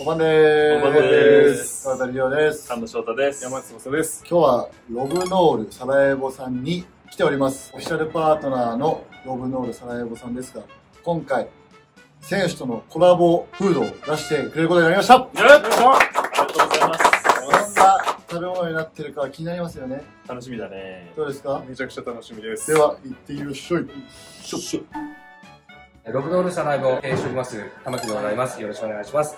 おばんでーす。おばんです川谷亮です。神野翔太です。山内翼です。今日はロブノールサラエボさんに来ております。オフィシャルパートナーのロブノールサラエボさんですが、今回、選手とのコラボフードを出してくれることになりました。よっしゃありがとうございます。どんな食べ物になってるか気になりますよね。楽しみだね。どうですか？めちゃくちゃ楽しみです。では、行ってみましょう。しょっしょ。ロブドールサライボを経営しております、玉木でございます。よろしくお願いします。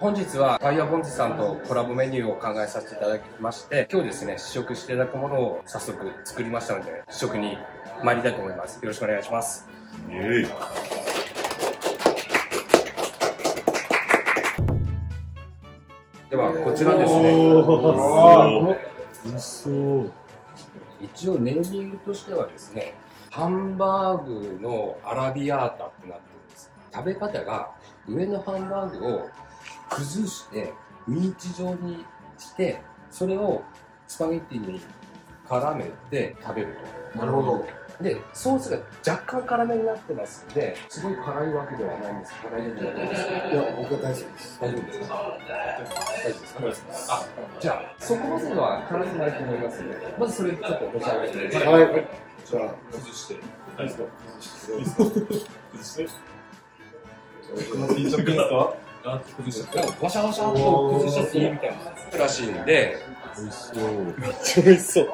本日はファイアボンズさんとコラボメニューを考えさせていただきまして、今日ですね、試食していただくものを早速作りましたので、試食に参りたいと思います。よろしくお願いします。イェイ。では、こちらですね。おーそう。一応ネーミングとしてはですね、ハンバーグのアラビアータってなってるんです。食べ方が上のハンバーグを崩してミンチ状にして、それをスパゲッティに絡めて食べるなるほど。と。で、ソースが若干辛めになってますので、すごい辛いわけではないんです。辛いわけではないです。いや、僕は大好きです。大丈夫ですか？大丈夫ですか？あ、じゃあ、そこまでは辛くないと思いますので、まずそれちょっとお召し上がりください。はい。じゃあ、崩して。いいですかいいですか崩して。いい食ですか？あ、崩して。ワシャワシャっと崩しちゃっていいみたいならしいんで、美味しそう。めっちゃ美味しそう。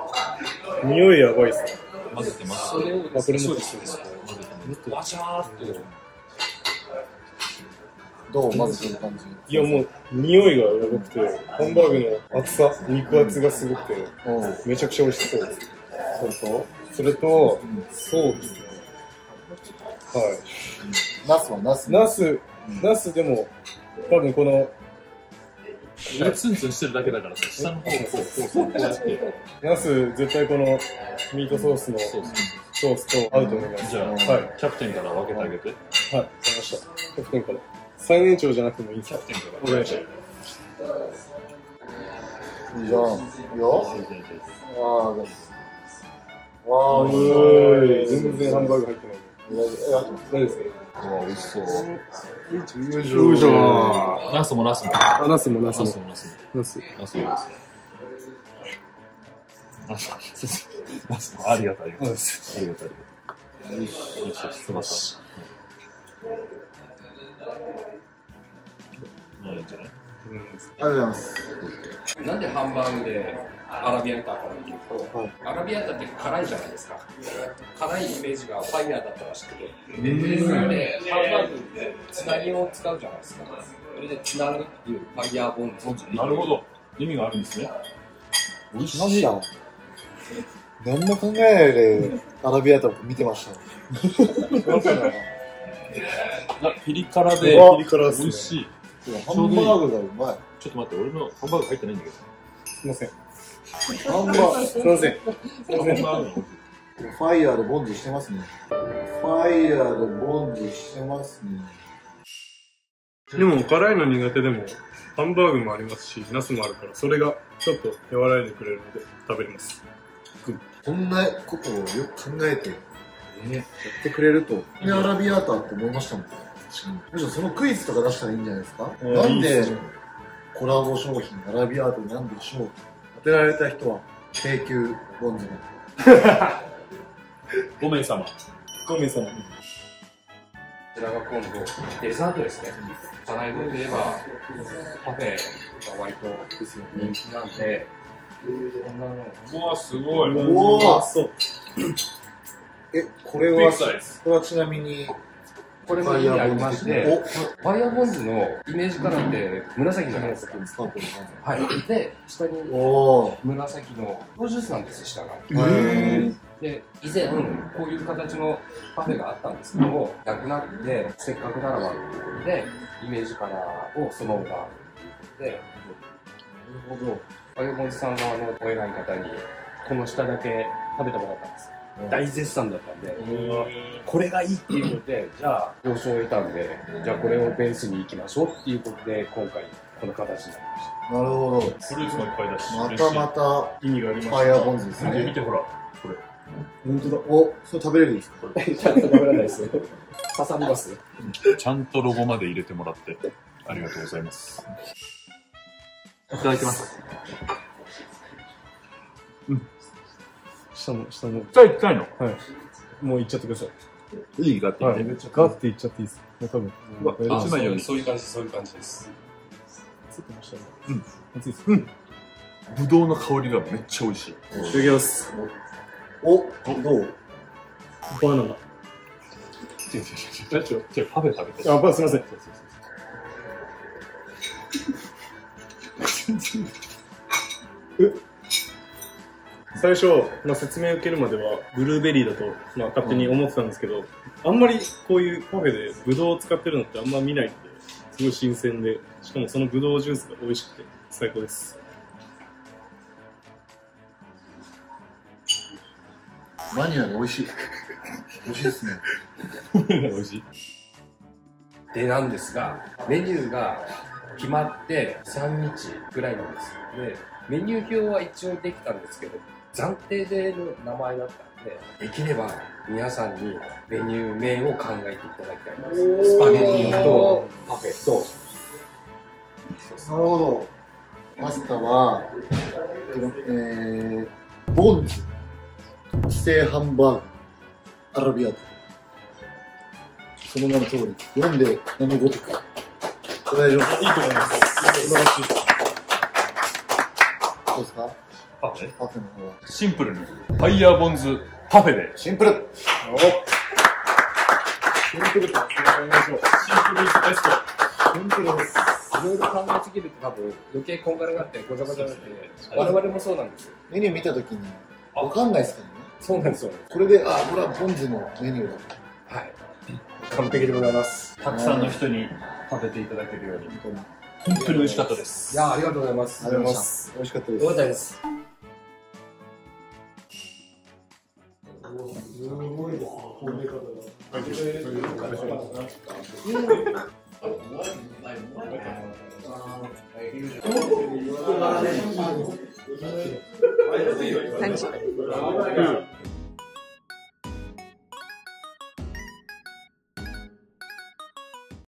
匂いやばいっすね。混ぜてます。それをあ、これもそうです。混ぜてワシャーっと。どうまずその感じ。いやもう、匂いがやばくて、ハンバーグの厚さ、肉厚がすごくて、うん。めちゃくちゃ美味しそうです。それと、それと、そうですね。はい。ナスはナス。ナス、ナスでも、多分この、る。ツンツンしてるだけだからさ、下の方をこう、こう、こうやって。ナス絶対このミートソースの。ソースと合うと思います。じゃあ、はい。キャプテンから分けてあげて。はい、わかりました。キャプテンから。最年長じゃなくてもいいキャプテンから。わかりました。いいじゃん。いいよ。あ全然ハンバーグ入ってない。大丈夫ですうわ、美味しそう。よいしよいしょナスもナスも。ナスもナスもナス。もナスも。ナス。ナス。ナス、ナスもありがたい。ありがたい。ありがたい。よし、よし、すました。いいんじゃないありがとうございます。なんでハンバーグでアラビアータかっていうと、はいアラビアータって辛いじゃないですか。辛いイメージがファイヤーだったらしくて。で、それでハンバーグってつなぎを使うじゃないですか。それでつなぐっていうファイヤーボンズ。なるほど。意味があるんですね。美味しい。何も考えないでアラビアータを見てました。あ ピリ辛で、ピリ辛っすね美味しい。ハンバーグがうまい。ちょっと待って、俺のハンバーグ入ってないんだけど。すいません。ハンバーすいません。ハンバーグのグ、ファイヤーでボンズしてますね。ファイヤーでボンズしてますね。でも、辛いの苦手でも、ハンバーグもありますし、ナスもあるから、それがちょっと和らいでくれるので、食べれます。こんなことをよく考えて、ね、やってくれると、アラビアータって思いましたもん。むしろそのクイズとか出したらいいんじゃないですか？うんなんでコラボ商品アラビアータなんでしょう当てられた人は、京急ボンズの。5名様。ゴミさん。こちらが今度デザートですね。えばパフェが割と人気なんで、こんなのうわ、すごい。おーそう。え、これは。これはちなみに、これも意味ありまして、お、ファイアボンズのイメージカラーって紫じゃないですか。はい。で、下に。紫のロジュースなんです、下が。へで、以前、こういう形のパフェがあったんですけども、なくなって、せっかくならばということで、イメージカラーをそのままで、なるほど。ファイアボンズさん側のお偉い方に、この下だけ食べてもらったんです。大絶賛だったんで、これがいいっていうので、じゃあ、了承を得たんで、じゃあこれをベースに行きましょうっていうことで、今回、この形になりました。なるほど。フルーツもいっぱいだし。またまた、意味がありまファイヤーボンズですね。見てほら。本当だ。お、それ食べれるんですか？ちゃんと食べられないです。刺さりますちゃんとロゴまで入れてもらって。ありがとうございます。いただきます。うん。下の、下の。近い近いの？はい。もう行っちゃってください。いいがってはい。言って。ガッて行っちゃっていいですか多分。うわあ一枚よりそういう感じ、そういう感じです。ついてましたね。うん。熱いです。うん。ぶどうの香りがめっちゃ美味しい。いただきます。お、どうバナナ。違う違う違う違う違う違うパフェ食べて。あ、ば、すいません。最初、まあ、説明を受けるまではブルーベリーだと、まあ、勝手に思ってたんですけど、あんまりこういうパフェでブドウを使ってるのってあんま見ないんで、すごい新鮮で、しかもそのブドウジュースが美味しくて最高です。マニアで美味しい。美味しいですね。美味しい。で、なんですが、メニューが決まって3日ぐらいなんです。で、メニュー表は一応できたんですけど、暫定での名前だったんで、できれば皆さんにメニュー名を考えていただきたいです。スパゲティとパフェと、なるほど。パスタは、えー、ボンズ、特製ハンバーグ、アラビアータ。その名の通り、読んで名のごとく。お願いします。いいと思います。素晴らしい。どうですかパフェ？パフェの方は。シンプルに、ファイヤーボンズパフェで。シンプルシンプルと。シンプルイズベスト。シンプルです。いろいろ考えすぎると多分余計こんがらがってごちゃごちゃになって、我々もそうなんですよ。メニュー見たときに、わかんないですからね。そうなんですよ。これで、あ、これはボンズのメニューだ。はい。完璧でございます。たくさんの人に食べていただけるように。本当に。美味しかったです。いや、ありがとうございます。ありがとうございます。美味しかったです。よかったです。すですね。こね方が。何